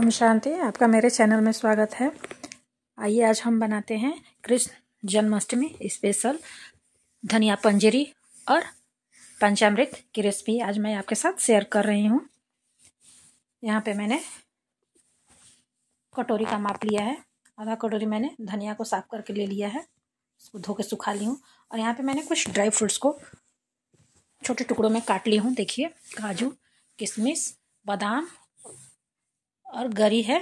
ओम शांति, आपका मेरे चैनल में स्वागत है। आइए आज हम बनाते हैं कृष्ण जन्माष्टमी स्पेशल धनिया पंजरी और पंचामृत की रेसिपी आज मैं आपके साथ शेयर कर रही हूँ। यहाँ पे मैंने कटोरी का माप लिया है। आधा कटोरी मैंने धनिया को साफ़ करके ले लिया है। उसको धो के सुखा ली हूँ। और यहाँ पे मैंने कुछ ड्राई फ्रूट्स को छोटे टुकड़ों में काट ली हूँ। देखिए, काजू, किशमिश, बादाम और गरी है।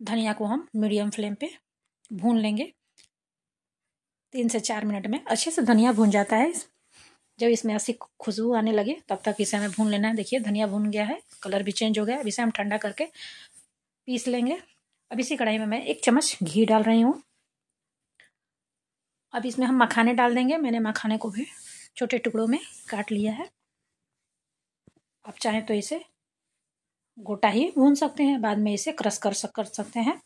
धनिया को हम मीडियम फ्लेम पे भून लेंगे। तीन से चार मिनट में अच्छे से धनिया भून जाता है। जब इसमें ऐसी खुशबू आने लगे, तब तक इसे हमें भून लेना है। देखिए, धनिया भून गया है, कलर भी चेंज हो गया अब इसे हम ठंडा करके पीस लेंगे। अब इसी कढ़ाई में मैं एक चम्मच घी डाल रही हूँ। अब इसमें हम मखाने डाल देंगे। मैंने मखाने को भी छोटे टुकड़ों में काट लिया है। आप चाहें तो इसे गोटा ही भून सकते हैं, बाद में इसे क्रश कर सक, कर सकते हैं।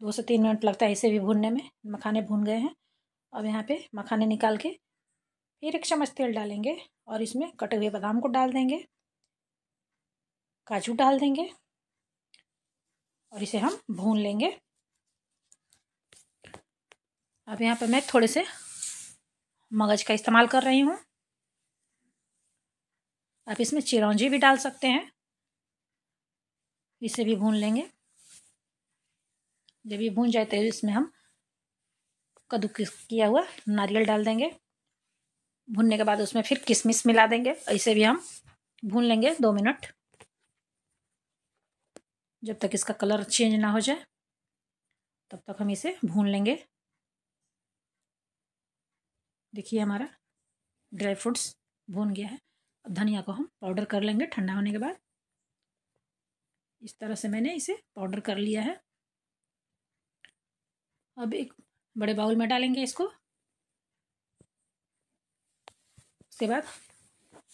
दो से तीन मिनट लगता है इसे भी भूनने में। मखाने भून गए हैं। अब यहाँ पे मखाने निकाल के फिर एक चम्मच तेल डालेंगे और इसमें कटे हुए बादाम को डाल देंगे, काजू डाल देंगे और इसे हम भून लेंगे। अब यहाँ पर मैं थोड़े से मगज का इस्तेमाल कर रही हूँ। आप इसमें चिरौंजी भी डाल सकते हैं। इसे भी भून लेंगे। जब ये भून जाए तो इसमें हम कद्दू किया हुआ नारियल डाल देंगे। भूनने के बाद उसमें फिर किशमिश मिला देंगे। इसे भी हम भून लेंगे दो मिनट। जब तक इसका कलर चेंज ना हो जाए, तब तक हम इसे भून लेंगे। देखिए हमारा ड्राई फ्रूट्स भून गया है। धनिया को हम पाउडर कर लेंगे ठंडा होने के बाद। इस तरह से मैंने इसे पाउडर कर लिया है। अब एक बड़े बाउल में डालेंगे इसको। उसके बाद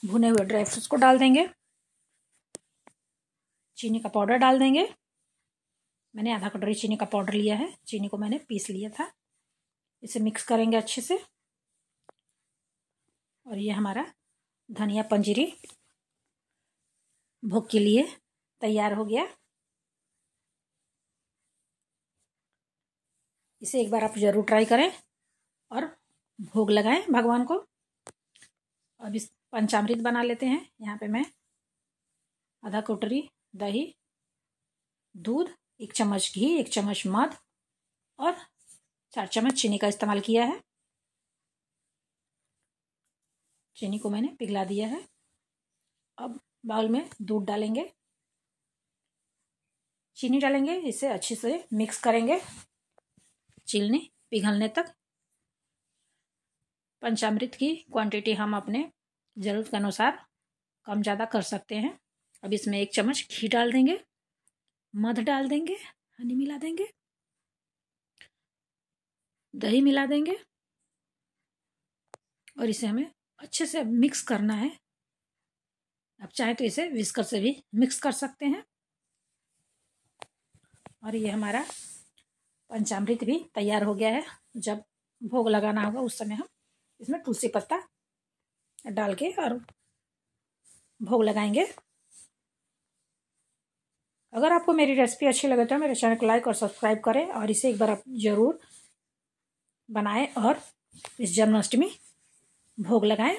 भुने हुए ड्राई फ्रूट्स को डाल देंगे। चीनी का पाउडर डाल देंगे। मैंने आधा कटोरी चीनी का पाउडर लिया है। चीनी को मैंने पीस लिया था। इसे मिक्स करेंगे अच्छे से। और ये हमारा धनिया पंजीरी। भोग के लिए तैयार हो गया। इसे एक बार आप ज़रूर ट्राई करें और भोग लगाएँ भगवान को। अब इस पंचामृत बना लेते हैं। यहाँ पे मैं आधा कटोरी दही, दूध, एक चम्मच घी, एक चम्मच मध और चार चम्मच चीनी का इस्तेमाल किया है। चीनी को मैंने पिघला दिया है। अब बाउल में दूध डालेंगे। चीनी डालेंगे, इसे अच्छे से मिक्स करेंगे। चीनी पिघलने तक। पंचामृत की क्वांटिटी हम अपने ज़रूरत के अनुसार कम ज़्यादा कर सकते हैं। अब इसमें एक चम्मच घी डाल देंगे। मध डाल देंगे, हनी मिला देंगे। दही मिला देंगे। और इसे हमें अच्छे से मिक्स करना है। आप चाहे तो इसे विस्कर से भी मिक्स कर सकते हैं। और ये हमारा पंचामृत भी तैयार हो गया है। जब भोग लगाना होगा उस समय हम इसमें तुलसी पत्ता डाल के और भोग लगाएँगे। अगर आपको मेरी रेसिपी अच्छी लगे तो मेरे चैनल को लाइक और सब्सक्राइब करें और इसे एक बार आप ज़रूर बनाएँ और इस जन्माष्टमी भोग लगाएँ।